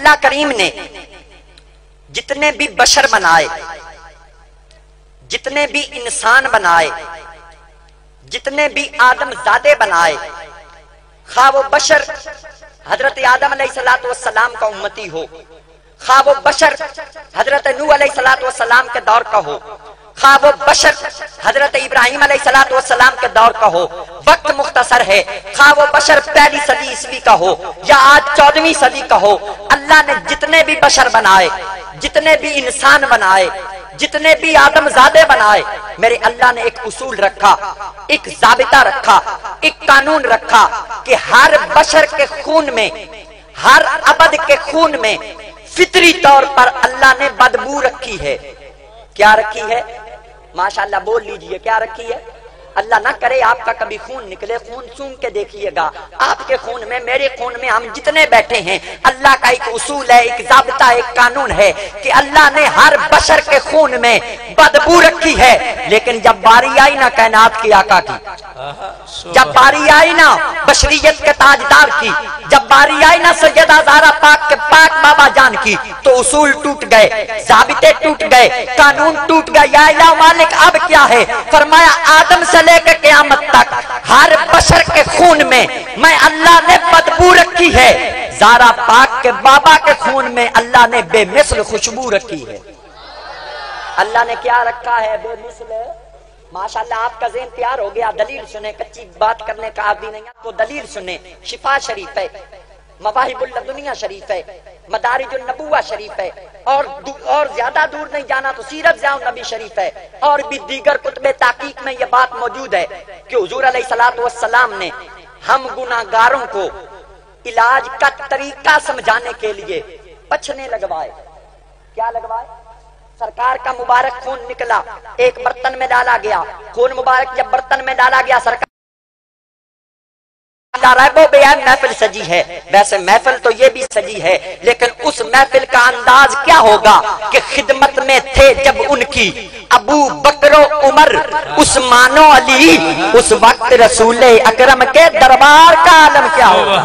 अल्लाह करीम ने जितने भी बशर बनाए, जितने भी इंसान बनाए, जितने भी आदम जादे बनाए, खा वो बशर हज़रत आदम सलाम का उम्मती हो, खा वो बशर हज़रत नू सलाम के दौर का हो खा वो बशर, हज़रत इब्राहिम सलाम के दौर का हो। वक्त मुख्तसर है। खाब बशर पहली सदी ईस्वी का हो, या आज चौदहवीं सदी का हो। अल्लाह ने जितने भी बशर बनाए, जितने भी इंसान बनाए, जितने भी आदमजादे बनाए, मेरे अल्लाह ने एक उसूल रखा, एक जाबिता रखा, एक कानून रखा कि हर बशर के खून में, हर अबद के खून में फितरी तौर पर अल्लाह ने बदबू रखी है। क्या रखी है? माशाल्लाह बोल लीजिए क्या रखी है? अल्लाह ना करे आपका कभी खून निकले, खून सूंघ के देखिएगा। आपके खून में, मेरे खून में हम जितने बैठे हैं, अल्लाह का एक उसूल है, एक जाबता, एक कानून है कि अल्लाह ने हर बशर के खून में बदबू रखी है। लेकिन जब बारी आई ना कैनात की आका की, जब बारी आई ना बशरीयत के ताजदार की, जब बारी आई ना सैयदा जारा पाक के पाक बाबा जान की तो उसूल टूट गए, जाबिते टूट गए, कानून टूट गए, या मालिक अब क्या है? फरमाया, आदम से लेकर क्यामत तक। हर बशर के खून में मैं अल्लाह ने बदबू रखी है। जारा पाक के बाबा के खून में अल्लाह ने बेमिसल खुशबू रखी है। अल्लाह ने क्या रखा है बेमिसल? माशाल्लाह आपका जेन तैयार हो गया। दलील सुने, कच्ची बात करने का आदि नहीं तो दलील सुने। शिफा शरीफ है। मवाहिबुल दुनिया शरीफ है मदारिजुल नबुआ शरीफ है। और और ज़्यादा दूर नहीं जाना तो सीरत जाओ नबी शरीफ है। और भी दीगर कुतबे ताकीक में यह बात मौजूद है कि हजूर सलाम ने हम गुनागारों को इलाज का तरीका समझाने के लिए पछने लगवाए। क्या लगवाए? सरकार का मुबारक खून निकला, एक बर्तन में डाला गया। खून मुबारक जब बर्तन में डाला गया, सरकार महफिल सजी है। वैसे महफिल तो ये भी सजी है लेकिन उस महफिल का अंदाज क्या होगा कि खिदमत में थे जब उनकी? अबू बकरो उमर उस्मानो अली उस वक्त रसूल अकरम के दरबार का आलम क्या होगा?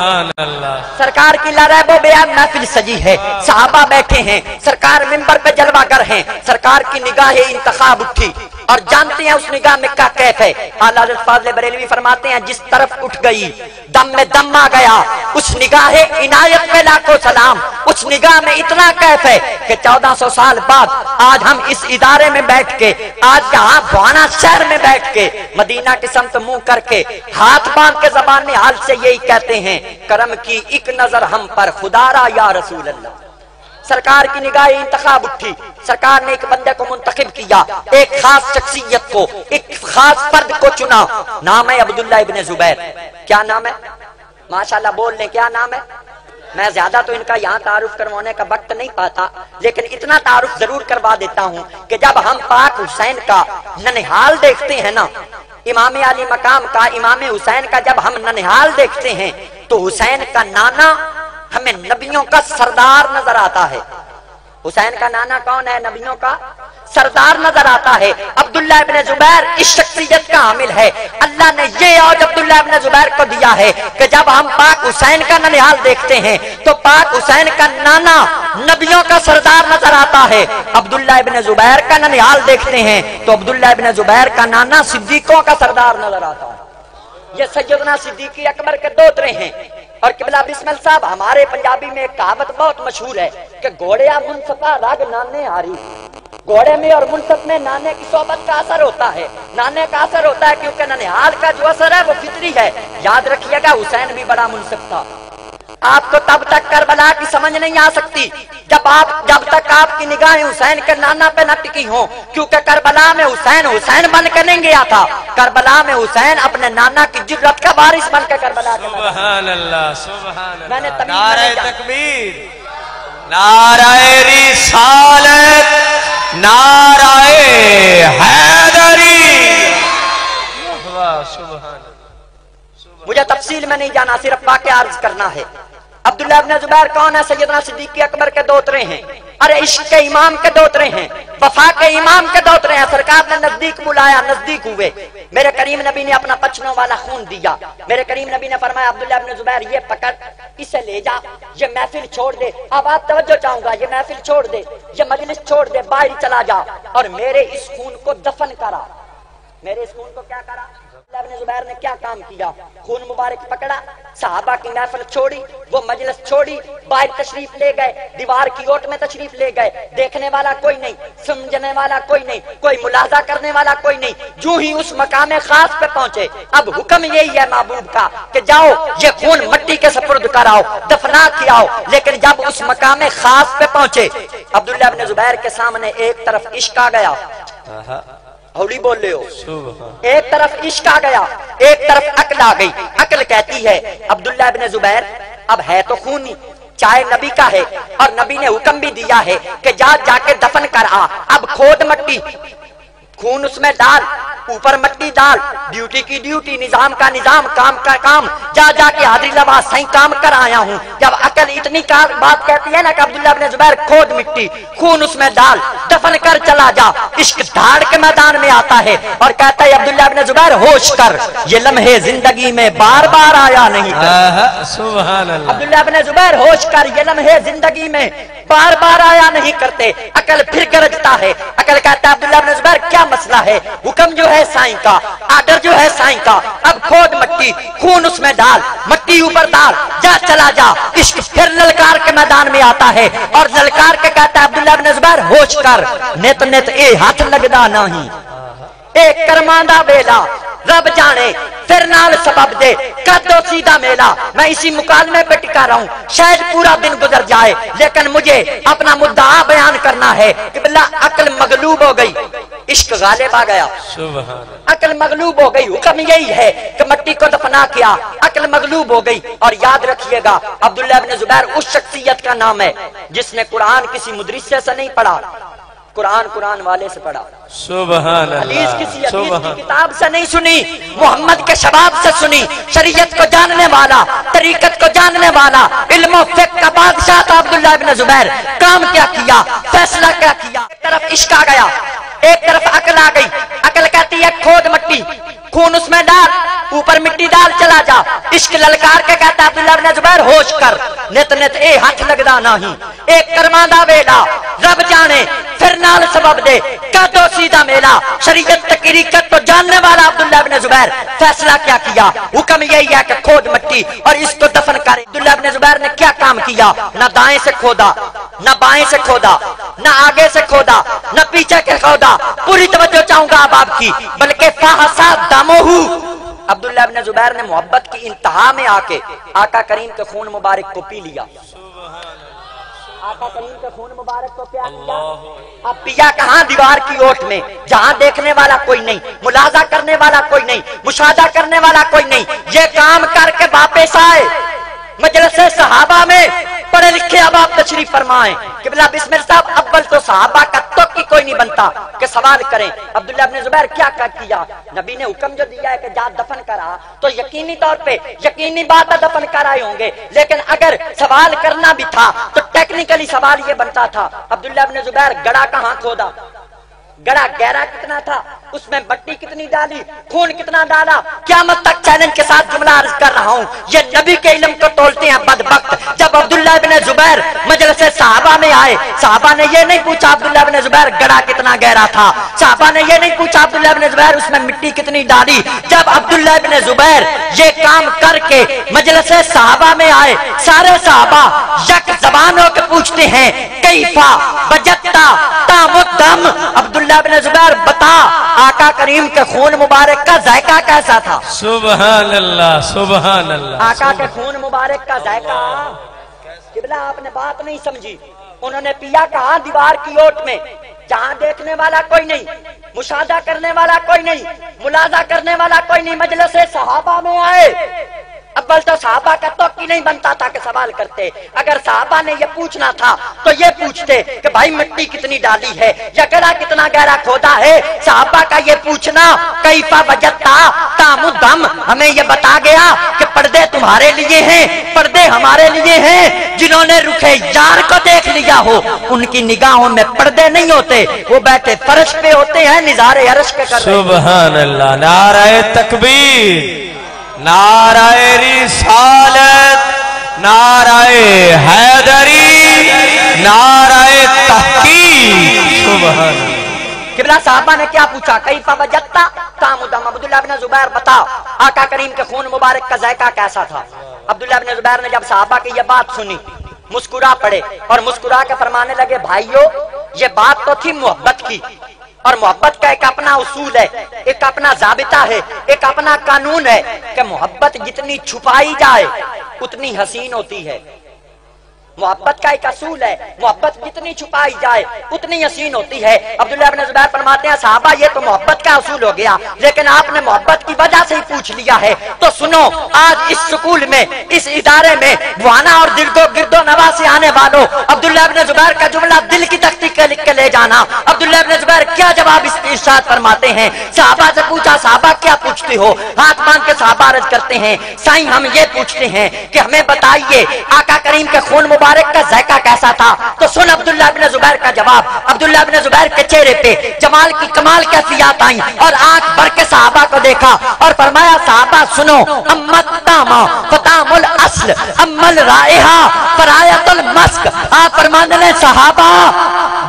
सरकार की लरैबो बयान महफिल सजी है। साहबा बैठे हैं सरकार मिंबर पे जलवागर हैं। सरकार की निगाह इंतखाब उठी और जानते हैं उस निगाह में क्या कैफ है? आला बरेलवी फरमाते हैं जिस तरफ़ उठ गई दम में दम आ गया। उस निगाह इनायत में लाखों सलाम। उस निगाह में इतना कैफ है कि 1400 साल बाद आज हम इस इदारे में बैठ के, आज यहाँ बुआना शहर में बैठ के, मदीना के समत मुँह करके, हाथ बाँध के जबान हाल से यही कहते हैं, कर्म की एक नज़र हम पर, खुदारा या रसूल अल्लाह सरकार की निगाह इंतखाब उठी। सरकार ने एक बंदे को मुंतखब किया, एक खास शख्सियत को, एक खास फर्द को चुना। नाम है अब्दुल्ला इबन जुबैर। क्या नाम है? माशाल्लाह, बोल लें, क्या नाम है? मैं ज़्यादा तो इनका यहाँ तारुफ करवाने का वक्त नहीं पाता, लेकिन इतना तारुफ ज़रूर करवा देता हूँ कि जब हम पाक हुसैन का ननिहाल देखते हैं ना, इमाम अली मकाम का, इमाम हुसैन का जब हम ननिहाल देखते हैं तो हुसैन का नाना हमें नबियों का सरदार नज़र आता है। हुसैन का नाना कौन है नबियों का? सरदार नज़र आता है। अब्दुल्ला इब्ने जुबैर इस शख्सियत का हामिल है। अल्लाह ने ये और अब्दुल्ला इब्ने जुबैर को दिया है कि जब हम पाक हुसैन का ननिहाल देखते हैं तो पाक हुसैन का नाना नबियों का सरदार नज़र आता है। अब्दुल्ला इब्ने जुबैर का ननिहाल देखते हैं तो अब्दुल्ला इब्ने जुबैर का नाना सिद्दीकों का सरदार नज़र आता है। ये सैदना सिद्दीकी अकबर के दोतरे हैं। और किबला बिस्मल साहब, हमारे पंजाबी में कहावत बहुत मशहूर है कि घोड़िया मुनसफा, राग नाने हारी घोड़े में और मुनसफ में नाने की सोबत का असर होता है। नाने का असर होता है क्योंकि ननिहाल का जो असर है, वो फितरी है। याद रखिएगा, हुसैन भी बड़ा मुनसफ था। आपको तब तक करबला की समझ नहीं आ सकती जब आप जब तक आपकी निगाहें हुसैन के नाना पे न टिकी हो क्योंकि करबला में हुसैन हुसैन बन कर नहीं गया था। करबला में हुसैन अपने नाना की जुर्रत का बारिश बन करबला के अल्लाह मैंने तकबीर। रिसालत नाराए हैदरी। मुझे तफसील में नहीं जाना सिर्फ़ वाक्य अर्ज़ करना है। अब्दुल्ला इब्न जुबैर कौन है? सैयदना सिद्दीक अकबर के दोतरे हैं। अरे इश्क के इमाम के दोतरे हैं। वफा के इमाम के दोतरे हैं। सरकार ने नज़दीक बुलाया, नज़दीक हुए। मेरे करीम नबी ने अपना पचनों वाला खून दिया। मेरे करीम नबी ने फरमाया, अब्दुल्ला इब्न जुबैर, ये पकड़, इसे ले जा। ये महफिल छोड़ दे। अब आप तवज्जो चाहूँगा, ये महफिल छोड़ दे। ये मजलिस छोड़ दे, बाहर चला जा। और मेरे इस खून को दफन करा। मेरे इस खून को क्या करा? ने जुबैर ने क्या काम किया? खून मुबारक पकड़ा, साहबा की महफिल छोड़ी, वो मजलिस छोड़ी, बाहर तशरीफ़ ले गए, दीवार की ओट में तशरीफ़ ले गए। देखने वाला कोई नहीं, समझने वाला कोई नहीं, कोई मुलाजा करने वाला कोई नहीं, जो ही उस मकाम खास पे पहुँचे। अब हुक्म यही है महबूब का कि जाओ, ये खून मट्टी के सपुर्द कराओ दफना कियाओ लेकिन जब उस मकाम खास पे पहुँचे, अब्दुल्ला जुबैर के सामने एक तरफ़ इश्क आ गया। हौली बोल रहे हो। एक तरफ़ इश्क आ गया एक तरफ़ अकल आ गई। अकल कहती है अब्दुल्ला बिन जुबैर अब है तो खूनी चाहे नबी का है और नबी ने हुक्म भी दिया है कि जा जाके दफन कर आ। अब खोद मट्टी। खून उसमें डाल ऊपर मट्टी डाल ड्यूटी की ड्यूटी निज़ाम का निज़ाम काम का काम। जा जाके हाजिरी लबा सही काम कर आया हूँ। जब अकल इतनी कार बात कहती है ना कि अब्दुल्ला अपने जुबैर खोद मिट्टी खून उसमें डाल दफन कर चला जा। इश्क धाड़ के मैदान में आता है और कहता है अब्दुल्ला अपने जुबैर होश कर। ये लम्हे ज़िंदगी में बार बार आया नहीं अब्दुल्ला अपने जुबैर होश कर। ये लम्हे ज़िंदगी में बार बार आया नहीं करते। अकल फिर गरजता है। अकल कहता है, अब्दुल्ला क्या मसला है? हुक्म जो है साई का आर्डर जो है साई का, अब खोद मट्टी, खून उसमें डाल, मट्टी ऊपर डाल जा, चला जा, इश्क फिर ललकार के मैदान में आता है। और ललकार के कहता है, अब्दुल्ला होश कर नित नित ए हाथ लगदा नहीं। रब जाने फिर नाल सबब दे। कर दो सीधा मेला। मैं इसी मुकालमे पे टिका रहा हूँ शायद पूरा दिन गुजर जाए लेकिन मुझे अपना मुद्दा बयान करना है कि बिल्ला अकल मगलूब हो गई। इश्क गालिब आ गया। अकल मगलूब हो गई। हुक्म यही है कि मट्टी को दफना किया। अकल मगलूब हो गई। और याद रखिएगा अब्दुल्ला बिन जुबैर उस शख्सियत का नाम है जिसने कुरान किसी मुदरिसे से नहीं पढ़ा। कुरान कुरान वाले से पढ़ा। हदीस किसी हदीस की किताब से नहीं सुनी मोहम्मद के शबाब से सुनी शरीयत को जानने वाला तरीकत को जानने वाला इल्म का बादशाह था अब्दुल्ला इब्न जुबैर। काम क्या किया? फैसला क्या किया? एक तरफ़ इश्क आ गया एक तरफ़ अकल आ गई। अकल कहती है खोद मट्टी। खून उसमें डाल, ऊपर मिट्टी डाल, चला जा। इश्क ललकार के कहता अब्दुल्ला इब्न जुबैर होश कर। नित नित, ए हाथ लगदा नहीं। एक करमांदा वेला, रब जाने, फिर नाल सबब दे। का तो सीधा मेला। शरीयत तकरीकत तो जानने वाला अब्दुल्ला इब्न जुबैर फैसला क्या किया? हुक्म यही है कि खोद मिट्टी और इसको दफन कर। अब्दुल्ला इब्न जुबैर ने क्या काम किया? ना दाएँ से खोदा, न बाएँ से खोदा, न आगे से खोदा, न पीछे के खोदा। पूरी तवज्जो चाहूँगा अब आपकी, बल्कि फाहसा दामोहू अब्दुल्ला इब्न जुबैर ने मोहब्बत की इंतहा में आके आका करीम के खून मुबारक को पी लिया। आका करीम के खून मुबारक को किया अब पिया कहा दीवार की ओट में? जहाँ देखने वाला कोई नहीं मुलाजा करने वाला कोई नहीं मुशादा करने वाला कोई नहीं। ये काम करके वापस आए। मजलस सहाबा में पढ़े लिखे अब आप तशरीफ़ फरमाए। कि बिला बिस्मिल साहब, अव्वल तो सहाबा का तो की कोई नहीं बनता कि सवाल करें। अब्दुल्ला अपने जुबैर क्या कर किया? नबी ने हुक्म जो दिया है कि जा दफन करा तो यकीनी तौर पे यकीनी बात है दफन कराए होंगे। लेकिन अगर सवाल करना भी था तो टेक्निकली सवाल ये बनता था, अब्दुल्ला अपने जुबैर गड़ा कहाँ खोदा? गड़ा गहरा कितना था, उसमें बट्टी कितनी डाली, खून कितना डाला। क्या मत तक चैलेंज के साथ जुमला अर्ज़ कर रहा हूँ, ये नबी के इलम को तोलते हैं बद वक्त जब अब्दुल्ला बिन जुबैर मजलस साहबा में आए, साहबा ने ये नहीं पूछा अब्दुल्ला बिन जुबैर गड़ा कितना गहरा था। साहबा ने ये नहीं पूछा अब्दुल्ला बिन जुबैर उसमें मिट्टी कितनी डाली। जब अब्दुल्ला बिन जुबैर ये काम करके मजलस साहबा में आए, सारे साहबा यक जबान होकर पूछते हैं कैफा बजत्ता तामुद्दम अब्दुल्ला बिन जुबैर बता आका करीम के खून मुबारक का जायका कैसा था? सुबह अल्लाह सुबह अल्लाह आका के खून मुबारक का जायका? किबला आपने बात नहीं समझी? उन्होंने पिया कहा दीवार की ओट में। जहाँ देखने वाला कोई नहीं मुशादा करने वाला कोई नहीं मुलाजा करने वाला कोई नहीं मजलिस सहाबा में आए। अव्वल तो साहबा का तो की नहीं बनता था कि सवाल करते। अगर साहबा ने ये पूछना था तो ये पूछते कि भाई मिट्टी कितनी डाली है, या गड़ा कितना गहरा खोदा है? साहबा का ये पूछना पा बजता तामुदम हमें ये बता गया कि पर्दे तुम्हारे लिए हैं, पर्दे हमारे लिए हैं। जिन्होंने रुखे यार को देख लिया हो, उनकी निगाहों में पर्दे नहीं होते। वो बैठे फर्श पे होते हैं, निजारे अरश के हैं। अल्लाह नाराय तकबीर नाराय रिसालत नाराय हैदरी, नाराय तहकीक। सुबहान किबला साहबा ने क्या पूछा? कई पवजत्ता तामुदम अब्दुल्ला बिन जुबैर बताओ, आका करीम के खून मुबारक का जायका कैसा था? अब्दुल्ला बिन जुबैर ने जब साहबा की यह बात सुनी, मुस्कुरा पड़े और मुस्कुरा के फरमाने लगे, भाइयों, ये बात तो थी मोहब्बत की और मोहब्बत का एक अपना उसूल है, एक अपना जाबिता है, एक अपना कानून है कि मोहब्बत जितनी छुपाई जाए, उतनी हसीन होती है। मोहब्बत का एक असूल है। मोहब्बत कितनी छुपाई जाए, उतनी हसीन होती है। अब्दुल्ला जुबैर फरमाते हैं, साहबा, ये तो मोहब्बत का असूल हो गया। लेकिन आपने मोहब्बत की वजह से ही पूछ लिया है। तो सुनो, आज इस स्कूल में, इस इदारे में बुआना और दिलदो गिरदो नवा से आने वालों, अब्दुल्ला जुबैर का जुमला दिल की तख्ती के लिख के ले जाना। अब्दुल्ला बिन जुबैर, क्या जवाब इरशाद फरमाते हैं? साहबा से पूछा, साहबा, क्या पूछते हो? हाथ मांग के साहबा अर्ज़ करते हैं, साई, हम ये पूछते हैं कि हमें बताइए, आका करीम के खून मुबारक का जायका कैसा था? तो सुन अब्दुल्ला बिन जुबैर का जवाब। अब्दुल्ला बिन जुबैर के चेहरे पे जमाल की कमाल कैफियत आई और आँख भर के साहबा को देखा और फरमाया, साहबा सुनो असल, अम्मल रायहा मस्क। आप फरमाने साहबा,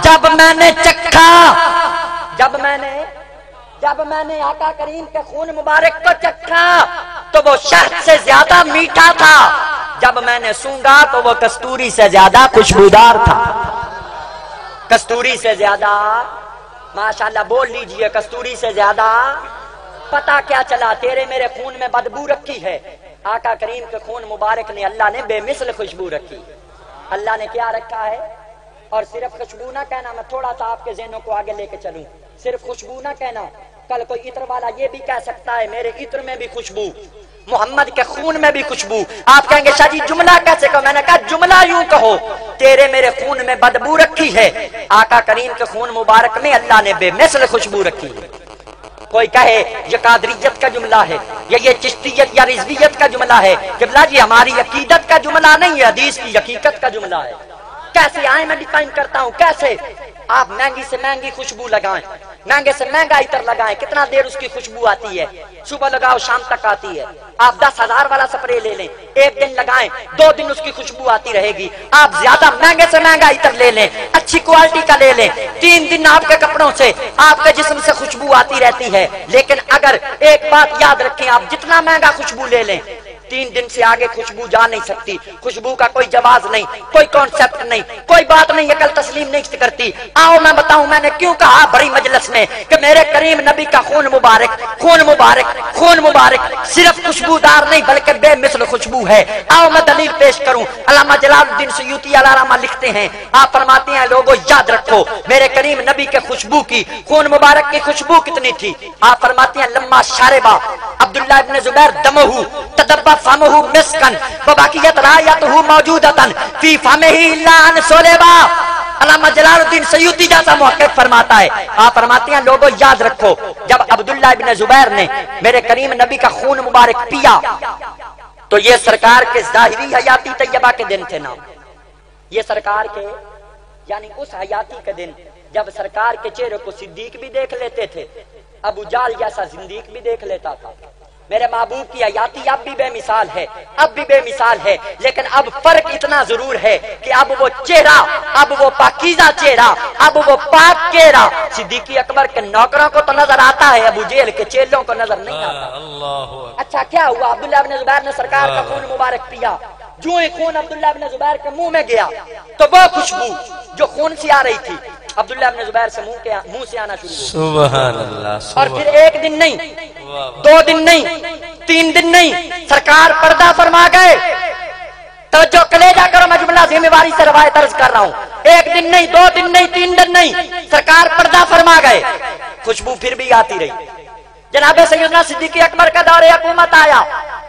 जब मैंने चखा, जब मैंने जब मैंने आका करीम के खून मुबारक को चखा तो वो शहद से ज़्यादा मीठा था। जब मैंने सूंघा तो वो कस्तूरी से ज़्यादा खुशबूदार था। कस्तूरी से ज़्यादा, माशाल्लाह बोल लीजिए, कस्तूरी से ज़्यादा, पता क्या चला? तेरे मेरे खून में बदबू रखी है। आका करीम के खून मुबारक ने अल्लाह ने बेमिसल खुशबू रखी। अल्लाह ने क्या रखा है? और सिर्फ़ खुशबू ना कहना, मैं थोड़ा सा आपके जहनों को आगे लेके चलूँ। सिर्फ़ खुशबू ना कहना, कल कोई इत्र वाला ये भी कह सकता है, मेरे इत्र में भी खुशबू, मोहम्मद के खून में भी खुशबू। आप कहेंगे शाहजी जुमला कैसे कहो? मैंने कहा, जुमला यूँ कहो, तेरे मेरे खून में बदबू रखी है। आका करीम के खून मुबारक में अल्लाह ने बेमिसल खुशबू रखी है। कोई कहे, ये कादरियत का जुमला है, या ये चिश्तियत या रिजवियत का जुमला है। किबला जी, हमारी अकीदत का जुमला नहीं है, हदीस की हकीकत का जुमला है। कैसे आए, मैं डिफाइन करता हूँ, कैसे? आप महँगी से महँगी खुशबू लगाएँ, महँगे से महँगा इतर लगाएँ, कितना देर उसकी खुशबू आती है? सुबह लगाओ, शाम तक आती है। आप दस हज़ार वाला स्प्रे ले लें, एक दिन लगाएँ, दो दिन उसकी खुशबू आती रहेगी। आप ज़्यादा महँगे से महँगा इतर ले लें, अच्छी क्वालिटी का ले लें। तीन दिन आपके कपड़ों से, आपके जिस्म से खुशबू आती रहती है। लेकिन अगर एक बात याद रखें, आप जितना महँगा खुशबू ले लें तीन दिन से आगे खुशबू जा नहीं सकती। खुशबू का कोई जवाब नहीं, कोई कॉन्सेप्ट नहीं, कोई बात नहीं, अकल तस्लीम नहीं करती। आओ मैं बताऊँ, मैंने क्यों कहा बड़ी मजलस में कि मेरे करीम नबी का खून मुबारक खून मुबारक खून मुबारक सिर्फ़ खुशबूदार नहीं, बल्कि बेमिसल खुशबू है। आओ मैं दलील पेश करूँ। अलामा जलालुद्दीन सयूती अलारामा लिखते हैं। आप फरमाते हैं, लोगों, याद रखो, मेरे करीम नबी के खुशबू की, खून मुबारक की खुशबू कितनी थी? आप फरमाते हैं, लम्मा शारेबा अब्दुल्ला इब्न जुबैर दमहू, तदब्बा फमहू मिस्कन व बाकियत रायतहू मौजूदतन फ़ी फमही लान सोलेबा अलामा जलालुद्दीन सयूती जैसा मुहक्किक फरमाता है आप फरमाते हैं लोगों याद रखो जब अब्दुल्ला इब्न जुबैर ने मेरे करीम नबी का खून मुबारक पिया तो ये सरकार के जाहिरी हयाती तैयबा के दिन थे ना ये सरकार के यानी उस हयाती के दिन जब सरकार के चेहरे को सिद्दीक भी देख लेते थे अबू जाल जैसा जिंदीक भी देख लेता था मेरे महबूब की आयाती अब भी बेमिसाल है अब भी बेमिसाल है। लेकिन अब फ़र्क इतना ज़रूर है कि अब वो चेहरा अब वो पाकिजा चेहरा अब वो पाक चेहरा सिद्दीकी अकबर के नौकरों को तो नज़र आता है अबू जेल के चेलों को नज़र नहीं आता। अच्छा क्या हुआ? अब्दुल्ला जुबैर ने सरकार का खून मुबारक पिया। जो ही खून अब्दुल्ला बिन जुबैर के मुँह में गया तो वो खुशबू जो खून से आ रही थी अब्दुल्ला बिन जुबैर से मुँह के मुँह से आना शुरू अल्लाह और फिर एक दिन नहीं दो दिन नहीं तीन दिन नहीं सरकार पर्दा फरमा गए। तो जो कलेजा करो मैं जुमला जिम्मेवारी से रवायत अर्ज़ कर रहा हूँ। एक दिन नहीं दो दिन नहीं तीन दिन नहीं सरकार पर्दा फरमा गए। खुशबू फिर भी आती रही। जनाब सैदना सिद्दीकी अकबर का दौरे हुकूमत आया।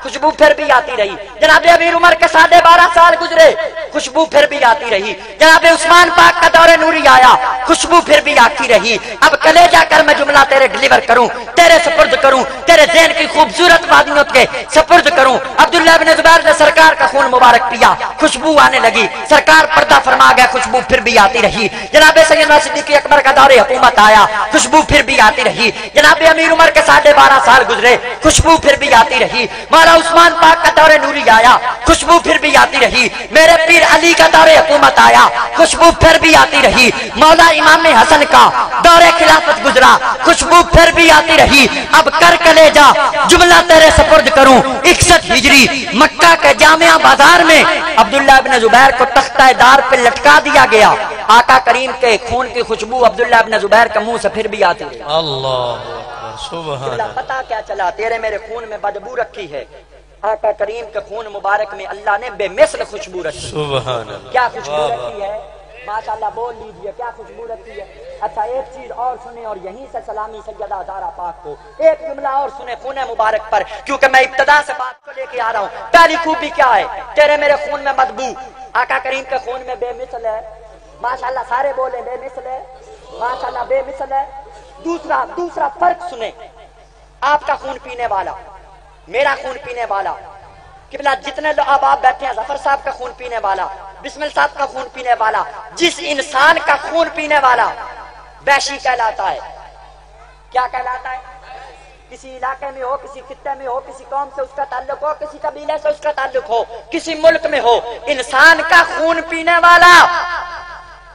खुशबू फिर भी आती रही। जनाब अमीर उमर के साढ़े बारह साल गुजरे, खुशबू फिर भी आती रही। जनाब उस्मान पाक का दौरे नूरी आया, खुशबू फिर भी आती रही। अब कले जाकर मैं जुमला तेरे डिलीवर करूँ, तेरे सपुर्द करूँ, तेरे जैन की खूबसूरत वादियों के सपुर्द करूँ। अब्दुल्ला बिन जुबैर ने सरकार का खून मुबारक पिया, खुशबू आने लगी। सरकार पर्दा फरमा गया, खुशबू फिर भी आती रही। जनाब सैदना सिद्दीकी अकबर का दौरे हुकूमत आया, खुशबू फिर भी आती रही। जनाब अमीर उमर के साढ़े बारह साल गुजरे, खुशबू फिर भी आती रही। मौला उस्मान पाक का दौरे नूरी आया, खुशबू फिर भी आती रही। मेरे पीर अली का दौरे हुकूमत आया, खुशबू फिर भी आती रही। मौला इमाम हसन का दौरे खिलाफत गुजरा, खुशबू फिर भी आती रही। अब कर कले जा जुमला तेरे सपुर्द करूँ। इकसठ हिजरी, मक्का के जामिया बाज़ार में अब्दुल्ला बिन जुबैर को तख्ता दार पे लटका दिया गया। आका करीम के खून की खुशबू अब्दुल्ला बिन जुबैर के मुँह से फिर भी आती रही। अल्लाह। अल्लाह पता क्या चला? तेरे मेरे खून में बदबू रखी है। आका करीम के खून मुबारक में अल्लाह ने बेमिसल खुशबू रखी क्या खुशबू रखी है? माशाल्लाह बोल लीजिए क्या खुशबू रखी है? अच्छा एक चीज़ और सुने और यहीं से सलामी सैयदा दारा पाक को। एक जुमला और सुने खून मुबारक पर क्योंकि मैं इब्तदा से बात को लेके आ रहा हूँ। पहली खूबी क्या है? तेरे मेरे खून में बदबू। आका करीम के खून में बेमिसल है। माशाल्लाह सारे बोले बेमिसल है। माशाल्लाह बेमिसल है। दूसरा दूसरा फ़र्क सुने। आपका खून पीने वाला, मेरा खून पीने वाला किबला जितने लोग अब आप बैठे हैं, ज़फ़र साहब का खून पीने वाला, बिस्मिल साहब का खून पीने वाला, जिस इंसान का खून पीने वाला, वैशी कहलाता है। क्या कहलाता है? किसी इलाके में हो, किसी खित्ते में हो, किसी कौम से उसका ताल्लुक हो, किसी कबीले से उसका ताल्लुक हो, किसी मुल्क में हो, इंसान का खून पीने वाला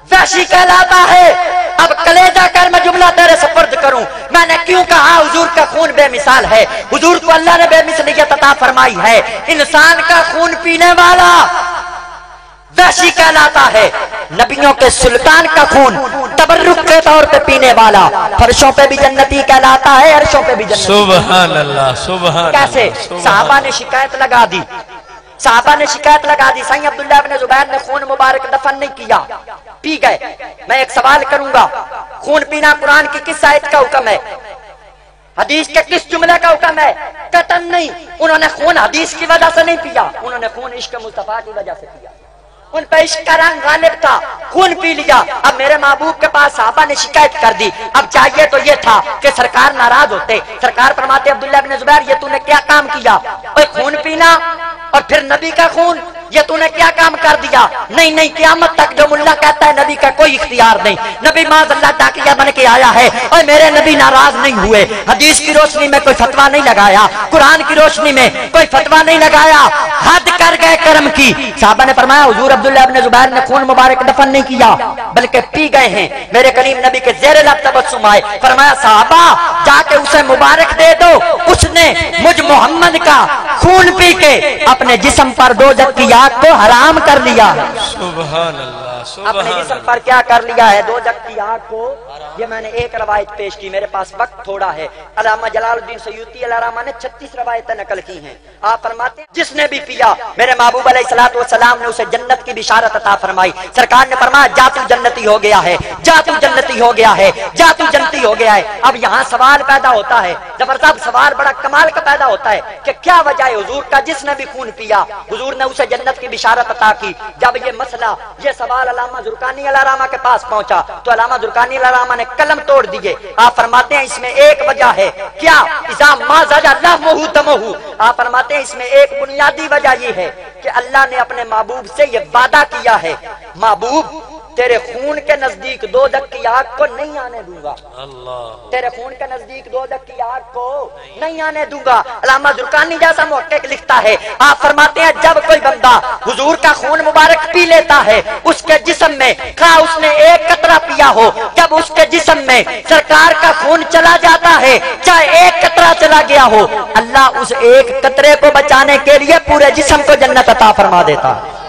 वैशी कहलाता है। अब कलेजा कर मैं जुमला तेरे सपर्द करूँ। मैंने क्यों कहा हुजूर का खून बेमिसाल है? हुजूर को अल्लाह ने बेमिसलियत अता फरमाई है। इंसान का खून पीने वाला वैशी कहलाता है। नबियों के सुल्तान का खून तबर्रुक के तौर पे पीने वाला फर्शों पे भी जन्नती कहलाता है अरशों पे भी जन्नती। सुबहान अल्लाह सुबहान कैसे साहबा ने शिकायत लगा दी। साहबा ने शिकायत लगा दी सही अब्दुल्ला बिन जुबैर ने खून मुबारक दफन नहीं किया। पी गए। मैं एक सवाल करूँगा। खून पीना कुरान की किस आयत का हुक्म है? हदीस के किस जुमले का हुक्म है? कतन नहीं। उन्होंने खून हदीस की वजह से नहीं पिया। उन्होंने खून इश्क मुस्तफ़ा की वजह से पिया। उन पर इश्क का रंग गालिब था। खून पी लिया। अब मेरे महबूब के पास साहबा ने शिकायत कर दी। अब चाहिए तो ये था कि सरकार नाराज़ होते। सरकार फरमाते, अब्दुल्ला बिन जुबैर, ये तूने क्या काम किया? खून पीना और फिर नबी का खून। ये तूने क्या काम कर दिया? नहीं नहीं, क्यामत तक जो मुल्ला कहता है, नबी का कोई इख्तियार नहीं। नबी माज अल्लाह ताकिया बन के आया है। और मेरे नबी नाराज़ नहीं हुए। हदीस की रोशनी में कोई फतवा नहीं लगाया। कुरान की रोशनी में कोई फतवा नहीं लगाया। हद कर गए कर्म की। साहबा ने फरमाया हुजूर अब्दुल्ला इब्न जुबैर ने खून मुबारक दफन नहीं किया बल्कि पी गए हैं। मेरे करीम नबी के जेर लब तबस्सुम आए। फरमाया साहबा जाके उसे मुबारक दे दो। उसने मुझ मोहम्मद का खून पी के अपने जिस्म पर दो की आग को हराम कर लिया। अपने जिस्म पर क्या कर लिया है? दो की आग को ये मैंने एक रवायत पेश की मेरे पास वक्त थोड़ा है। अलामा जलालुद्दीन सयूती अलामा ने छत्तीस रवायतें नकल की हैं। आप फरमाते हैं, जिसने भी पिया मेरे महबूब सलाम ने उसे जन्नत की बिशारत अता फरमाई। सरकार ने फरमाया जातू जन्नती हो गया है जातू जन्नती हो गया है जातू जन्नती हो गया है। अब यहाँ सवाल पैदा होता है साहब सवाल बड़ा कमाल का पैदा होता है कि क्या वजह है हुजूर का जिसने भी खून पिया हुजूर ने उसे जन्नत की बिशारत अता की। जब ये मसला ये सवाल अलामा जुर्कानी अलारामा के पास पहुँचा तो अलामा जुर्कानी जुरकानी अलारामा ने कलम तोड़ दिए। आप फरमाते हैं इसमें एक वजह है। क्या? इजाम माजू तमहू आप फरमाते हैं इसमें एक बुनियादी वजह ये है कि अल्लाह ने अपने महबूब से ये वादा किया है। महबूब तेरे खून के नज़दीक दो दक की आग को नहीं आने दूँगा। अल्लाह। तेरे खून के नज़दीक दो दक की आग को नहीं आने दूँगा। अलामा जुरकानी जैसा मुहक्किक लिखता है आप फरमाते हैं जब कोई बंदा हुजूर का खून मुबारक पी लेता है उसके जिस्म में खा उसने एक कतरा पिया हो जब उसके जिस्म में सरकार का खून चला जाता है चाहे एक कतरा चला गया हो अल्लाह उस एक कतरे को बचाने के लिए पूरे जिस्म को जन्नत अता फरमा देता है।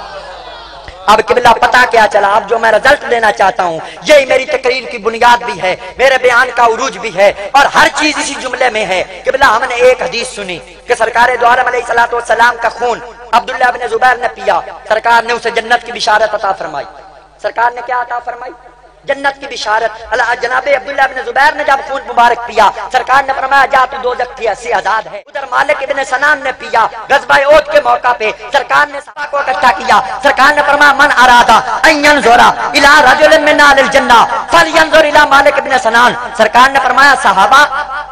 अब किबला पता क्या चला? अब जो मैं रिज़ल्ट देना चाहता हूँ, यही मेरी तकरीर की बुनियाद भी है, मेरे बयान का उरूज भी है, और हर चीज़ इसी जुमले में है। किबला, हमने एक हदीस सुनी कि सरकार द्वारा सलाम का खून अब्दुल्ला जुबैर ने पिया। सरकार ने उसे जन्नत की बिशारत अता फरमाई। सरकार ने क्या अता फरमाई? जन्नत की बिशारत। जनाब अब्दुल्ला बिन जुबैर ने जब खून मुबारक पिया, सरकार ने फरमाया, जा तू दो जख्ती ऐसी आज़ाद है। उधर मालिक इब्न सनान ने पिया, गजबा ओद के मौका पे। सरकार ने सभा को इकट्ठा किया। सरकार ने फरमाया, मन अरादा अयन जोरा, इला रजुल मिन अहलिल जन्ना, फलयंजुर इला मालिक इब्न सनान। सरकार ने फरमाया, सहाबा,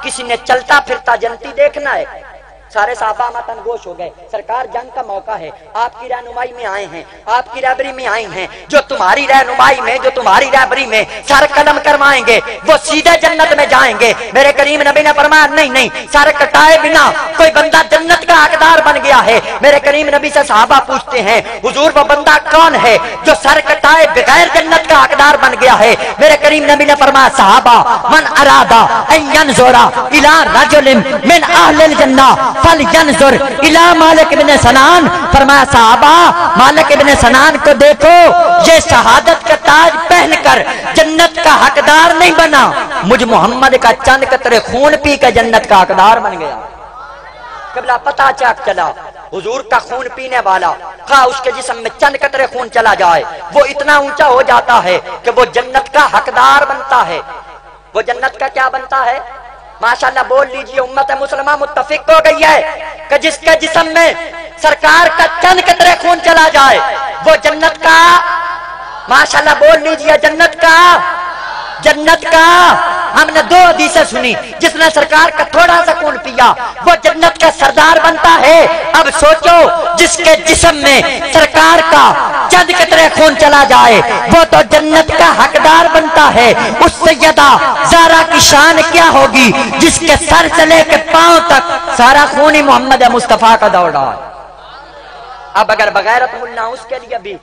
किसी ने चलता फिरता जनती देखना है। सारे साहबा मतन गोश हो गए। सरकार जंग का मौका है। आपकी रहनुमाई में आए हैं। आपकी रहबरी में आए हैं। जो तुम्हारी रहनुमाई में, जो तुम्हारी रहबरी में सर कदम करवाएँगे, वो सीधे जन्नत में जाएँगे। मेरे करीम नबी ने फरमाया, नहीं नहीं, सर कटाए बिना कोई बंदा जन्नत का हकदार बन गया है। मेरे करीम नबी से साहबा पूछते हैं, हुजूर, वो बंदा कौन है जो सर कटाए बगैर जन्नत का हकदार बन गया है? मेरे करीम नबी ने फरमाया, साहबा, मन अरादा जोरा, इला रजुलिम मिन फल यंजुर इला मालिक इब्न सनान। फरमाया, साहबा, मालिक इब्न सनान को देखो, ये शहादत का ताज पहनकर जन्नत का हकदार नहीं बना। मुझ मोहम्मद का चंद कतरे खून पी के जन्नत का हकदार बन गया। कबला पता चाक चला, हुजूर का खून पीने वाला का उसके जिसम में चंद कतरे खून चला जाए। वो इतना ऊँचा हो जाता है कि वो जन्नत का हकदार बनता है। वो जन्नत का क्या बनता है? माशाल्लाह बोल लीजिए, उम्मत मुसलमान मुत्तफिक हो गई है कि जिसके जिसम में सरकार का चंद कतरे खून चला जाए, वो जन्नत का, माशाल्लाह बोल लीजिए, जन्नत का जन्नत का, हमने दो हदीसें सुनी, जिसने सरकार का थोड़ा सा खून पिया, वो जन्नत का सरदार बनता है। अब सोचो, जिसके जिस्म में सरकार का चंद कतरे खून चला जाए, वो तो जन्नत का हकदार बनता है। उससे सैयदा सारा की शान क्या होगी, जिसके सर से लेके पाँव तक सारा खून ही मोहम्मद मुस्तफ़ा का दौड़ा अब अगर बगैरत मुन्ना उसके लिए भी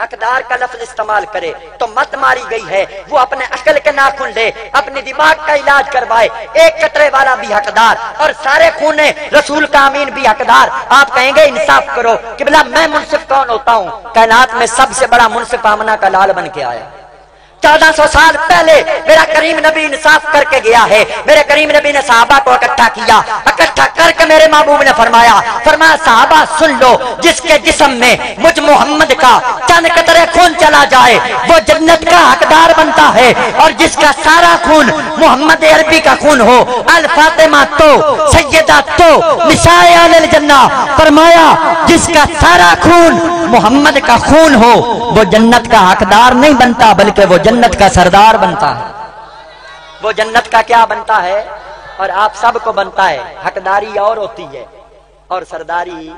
हकदार का लफ्ज इस्तेमाल करे तो मत मारी गई है। वो अपने अकल के नाखून ले, अपने दिमाग का इलाज करवाए। एक कतरे वाला भी हकदार और सारे खूने रसूल का अमीन भी हकदार। आप कहेंगे, इंसाफ करो। कि बोला मैं मुनसिफ कौन होता हूँ? कैनात में सबसे बड़ा मुनसिफ आमना का लाल बन के आया। चौदह सौ साल पहले मेरा करीम नबी इंसाफ करके गया है। मेरे करीम नबी ने साहबा को इकट्ठा किया, इकट्ठा करके मेरे महबूब ने फरमाया फरमाया, साहबा, सुन लो, जिसके जिस्म में मुझ मोहम्मद का चंद कतरे खून चला जाए, वो जन्नत का हकदार बनता है और जिसका सारा खून मोहम्मद अरबी का खून हो अल फातिमा तो सैदा तो निशाए जन्ना फरमाया, जिसका सारा खून मोहम्मद का खून हो, वो जन्नत का हकदार नहीं बनता, बल्कि वो जन्नत का सरदार बनता है। वो जन्नत का क्या बनता है? और आप सबको बनता है। हकदारी और होती है। और सरदारी